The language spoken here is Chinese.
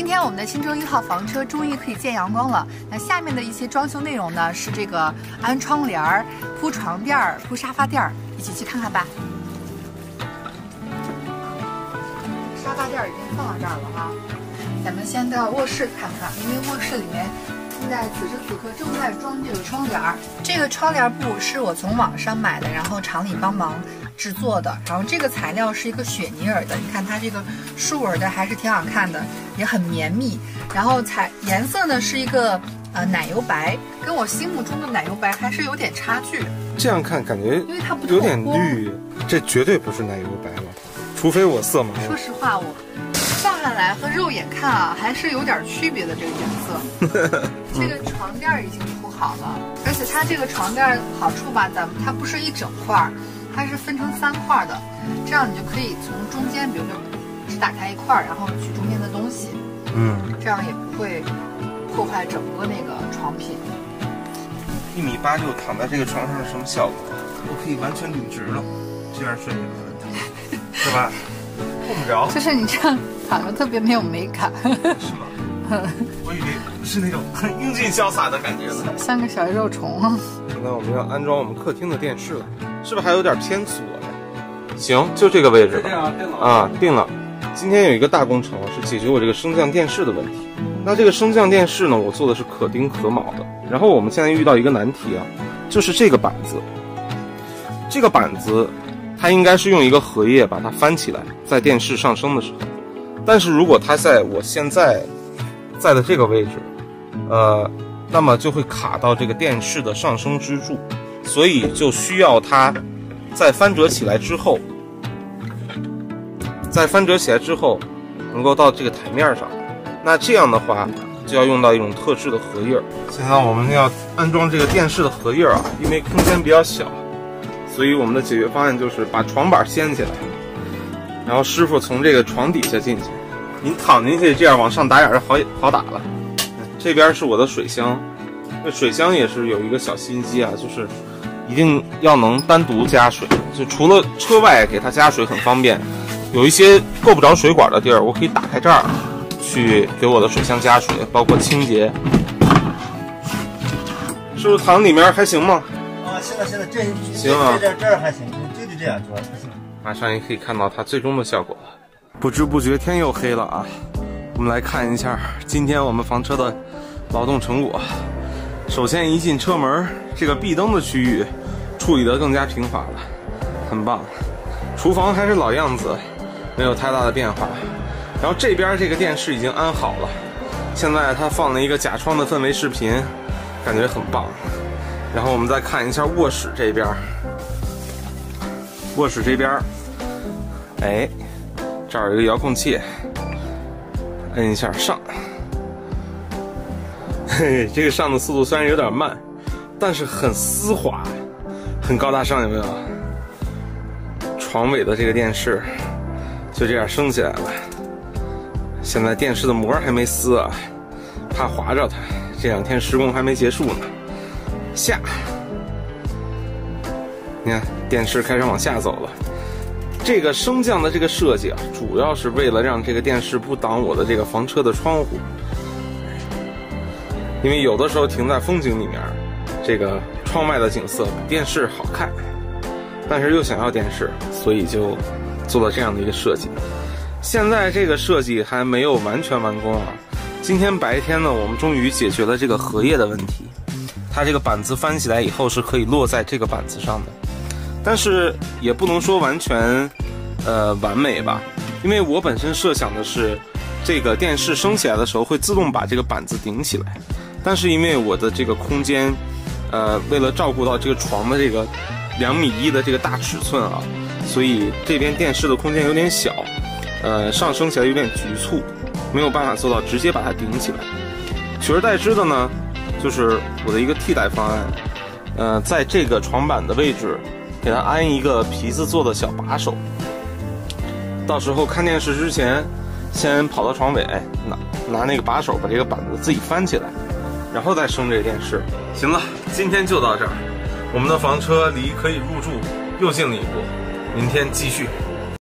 今天我们的青州一号房车终于可以见阳光了。那下面的一些装修内容呢，是这个安窗帘儿、铺床垫儿、铺沙发垫儿，一起去看看吧。沙发垫儿已经放到这儿了哈，咱们先到卧室看看，因为卧室里面现在此时此刻正在装这个窗帘儿。这个窗帘布是我从网上买的，然后厂里帮忙。制作的，然后这个材料是一个雪尼尔的，你看它这个竖纹的还是挺好看的，也很绵密。然后材颜色呢是一个呃奶油白，跟我心目中的奶油白还是有点差距。这样看感觉因为它不有点绿，这绝对不是奶油白了，除非我色盲。说实话，我放下来和肉眼看啊，还是有点区别的这个颜色。这个床垫已经铺好了，而且它这个床垫好处吧，咱们它不是一整块儿。它是分成三块的，这样你就可以从中间，比如说只打开一块，然后取中间的东西，嗯，这样也不会破坏整个那个床品。一米八六躺在这个床上是什么效果？我可以完全捋直了，这样睡没问题，是吧？碰不着。就是你这样躺着特别没有美感。是吗？我以为是那种很英俊潇洒的感觉呢，像个小肉虫。现在我们要安装我们客厅的电视了。是不是还有点偏左呀？行，就这个位置啊，定了。今天有一个大工程是解决我这个升降电视的问题。那这个升降电视呢，我做的是可钉可铆的。然后我们现在遇到一个难题啊，就是这个板子，这个板子它应该是用一个荷叶把它翻起来，在电视上升的时候。但是如果它在我现在在的这个位置，呃，那么就会卡到这个电视的上升支柱。所以就需要它在翻折起来之后，在翻折起来之后，能够到这个台面上。那这样的话，就要用到一种特制的合页。现在我们要安装这个电视的合页啊，因为空间比较小，所以我们的解决方案就是把床板掀起来，然后师傅从这个床底下进去，您躺进去，这样往上打眼儿好好打了。这边是我的水箱，这水箱也是有一个小心机啊，就是。一定要能单独加水，就除了车外给它加水很方便，有一些够不着水管的地儿，我可以打开这儿，去给我的水箱加水，包括清洁。是不是躺里面还行吗？啊，行了行了，这行啊，这这儿还行，就就这样做行。马上也可以看到它最终的效果了。不知不觉天又黑了啊，我们来看一下今天我们房车的劳动成果。首先一进车门，这个壁灯的区域。处理得更加平滑了，很棒。厨房还是老样子，没有太大的变化。然后这边这个电视已经安好了，现在它放了一个假窗的氛围视频，感觉很棒。然后我们再看一下卧室这边，卧室这边，哎，这儿有一个遥控器，摁一下上。嘿，这个上的速度虽然有点慢，但是很丝滑。很高大上，有没有？床尾的这个电视就这样升起来了。现在电视的膜还没撕啊，怕划着它。这两天施工还没结束呢。下，你看电视开始往下走了。这个升降的这个设计啊，主要是为了让这个电视不挡我的这个房车的窗户，因为有的时候停在风景里面，这个。窗外的景色比电视好看，但是又想要电视，所以就做了这样的一个设计。现在这个设计还没有完全完工啊。今天白天呢，我们终于解决了这个荷叶的问题。它这个板子翻起来以后是可以落在这个板子上的，但是也不能说完全呃完美吧，因为我本身设想的是这个电视升起来的时候会自动把这个板子顶起来，但是因为我的这个空间。呃，为了照顾到这个床的这个两米一的这个大尺寸啊，所以这边电视的空间有点小，呃，上升起来有点局促，没有办法做到直接把它顶起来。取而代之的呢，就是我的一个替代方案，呃，在这个床板的位置给它安一个皮子做的小把手，到时候看电视之前，先跑到床尾，拿拿那个把手把这个板子自己翻起来。然后再升这个电视。行了，今天就到这儿。我们的房车离可以入住又近了一步，明天继续。